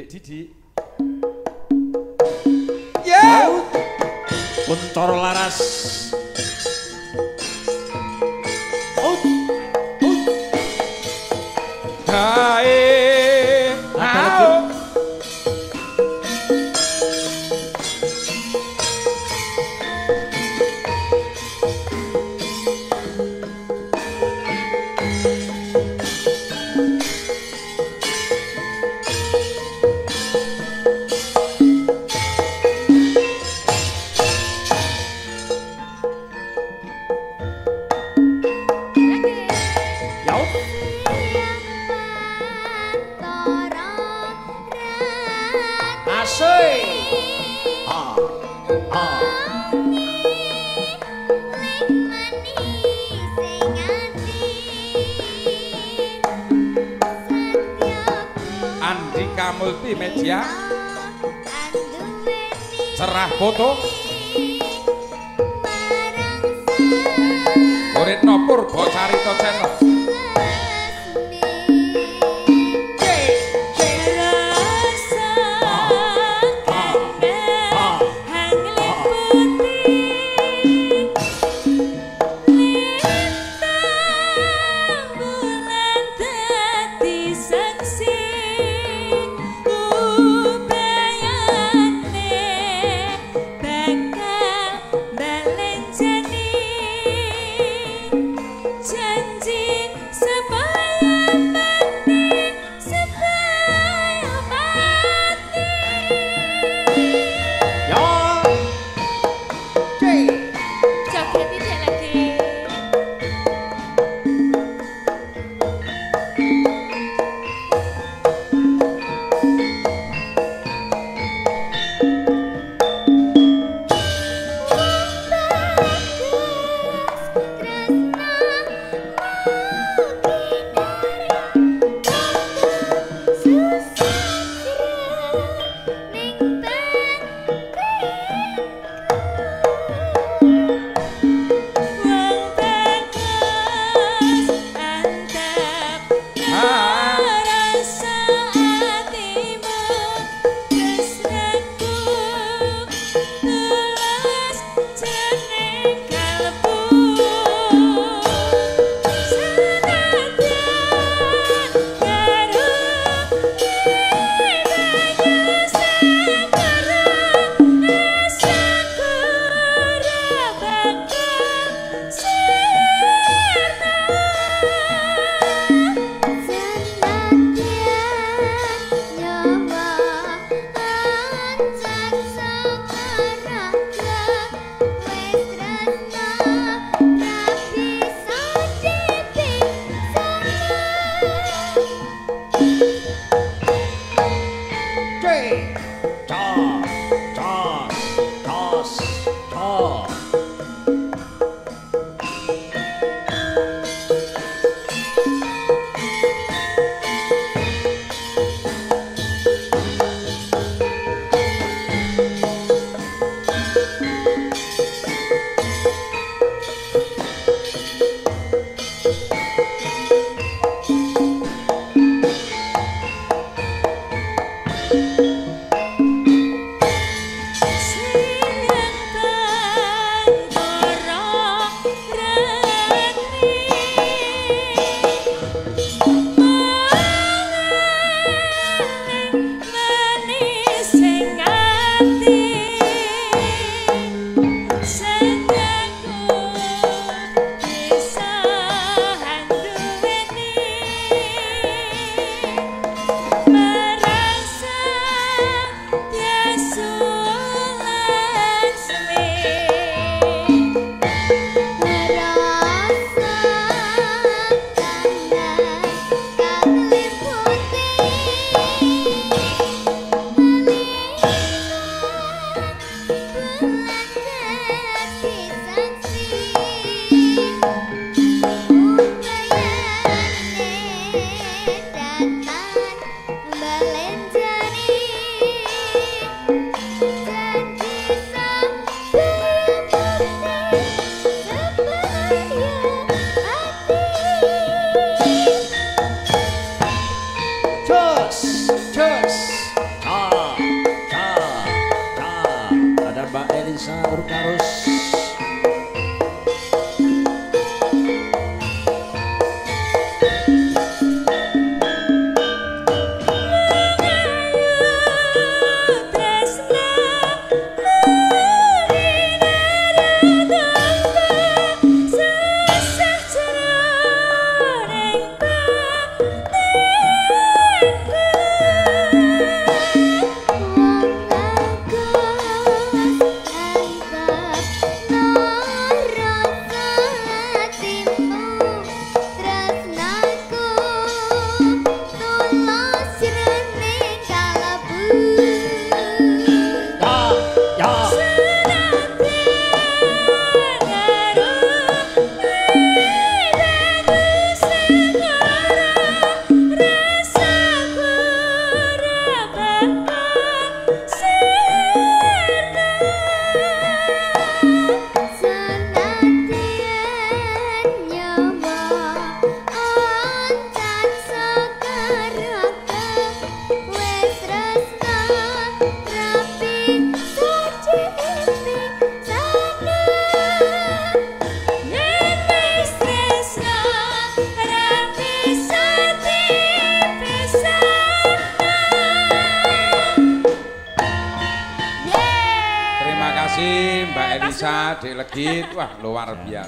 Dik Didi. Yo! Untoro laras. Ut. Ut. Hai. multimedia. Cerah foto. Urip Nopur Bocarito Channel. 谢谢大 tos, tos. Merasa Cus, cus. Ah, ah, ah. Ada Mbak Elisa Urkarus. bisa delegit wah luar biasa.